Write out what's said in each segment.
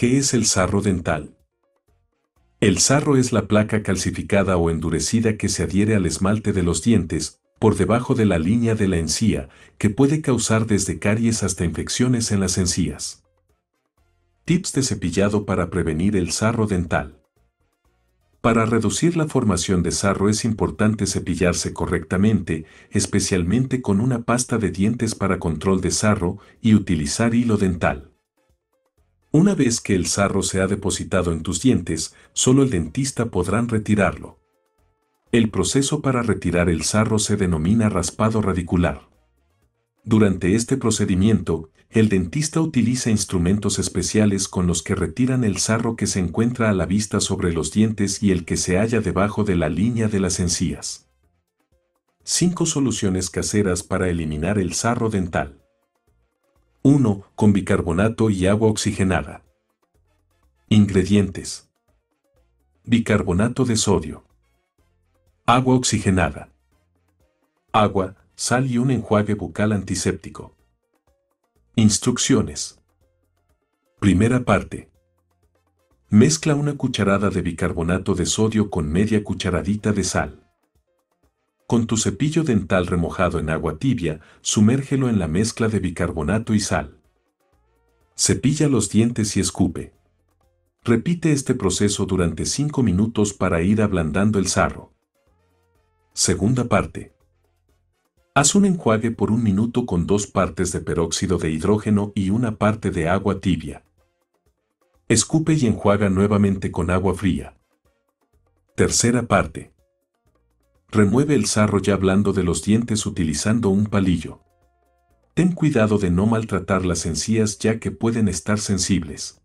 ¿Qué es el sarro dental? El sarro es la placa calcificada o endurecida que se adhiere al esmalte de los dientes, por debajo de la línea de la encía, que puede causar desde caries hasta infecciones en las encías. Tips de cepillado para prevenir el sarro dental. Para reducir la formación de sarro es importante cepillarse correctamente, especialmente con una pasta de dientes para control de sarro y utilizar hilo dental. Una vez que el sarro se ha depositado en tus dientes, solo el dentista podrán retirarlo. El proceso para retirar el sarro se denomina raspado radicular. Durante este procedimiento, el dentista utiliza instrumentos especiales con los que retiran el sarro que se encuentra a la vista sobre los dientes y el que se halla debajo de la línea de las encías. 5 soluciones caseras para eliminar el sarro dental. 1. Con bicarbonato y agua oxigenada. Ingredientes. Bicarbonato de sodio. Agua oxigenada. Agua, sal y un enjuague bucal antiséptico. Instrucciones. Primera parte. Mezcla una cucharada de bicarbonato de sodio con media cucharadita de sal. Con tu cepillo dental remojado en agua tibia, sumérgelo en la mezcla de bicarbonato y sal. Cepilla los dientes y escupe. Repite este proceso durante 5 minutos para ir ablandando el sarro. Segunda parte. Haz un enjuague por un minuto con dos partes de peróxido de hidrógeno y una parte de agua tibia. Escupe y enjuaga nuevamente con agua fría. Tercera parte. Remueve el sarro ya blando de los dientes utilizando un palillo. Ten cuidado de no maltratar las encías ya que pueden estar sensibles.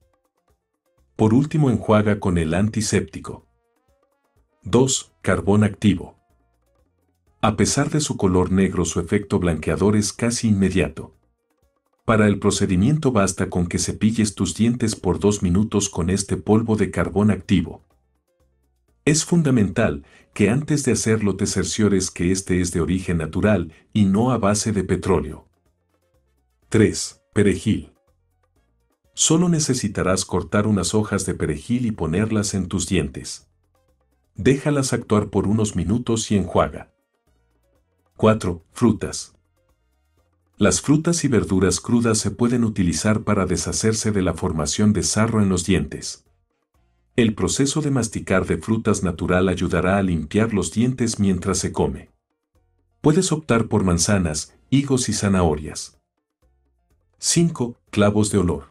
Por último enjuaga con el antiséptico. 2. Carbón activo. A pesar de su color negro su efecto blanqueador es casi inmediato. Para el procedimiento basta con que cepilles tus dientes por dos minutos con este polvo de carbón activo. Es fundamental que antes de hacerlo te cerciores que este es de origen natural y no a base de petróleo. 3. Perejil. Solo necesitarás cortar unas hojas de perejil y ponerlas en tus dientes. Déjalas actuar por unos minutos y enjuaga. 4. Frutas. Las frutas y verduras crudas se pueden utilizar para deshacerse de la formación de sarro en los dientes. El proceso de masticar de frutas natural ayudará a limpiar los dientes mientras se come. Puedes optar por manzanas, higos y zanahorias. 5. Clavos de olor.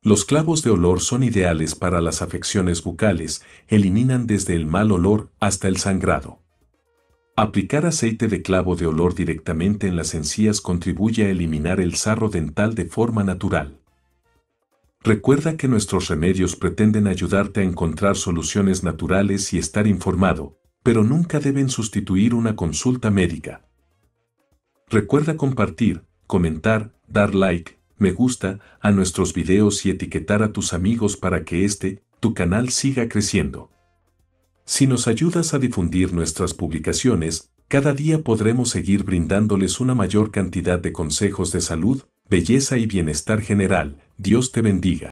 Los clavos de olor son ideales para las afecciones bucales, eliminan desde el mal olor hasta el sangrado. Aplicar aceite de clavo de olor directamente en las encías contribuye a eliminar el sarro dental de forma natural. Recuerda que nuestros remedios pretenden ayudarte a encontrar soluciones naturales y estar informado, pero nunca deben sustituir una consulta médica. Recuerda compartir, comentar, dar like, me gusta a nuestros videos y etiquetar a tus amigos para que este, tu canal siga creciendo. Si nos ayudas a difundir nuestras publicaciones, cada día podremos seguir brindándoles una mayor cantidad de consejos de salud, belleza y bienestar general. Dios te bendiga.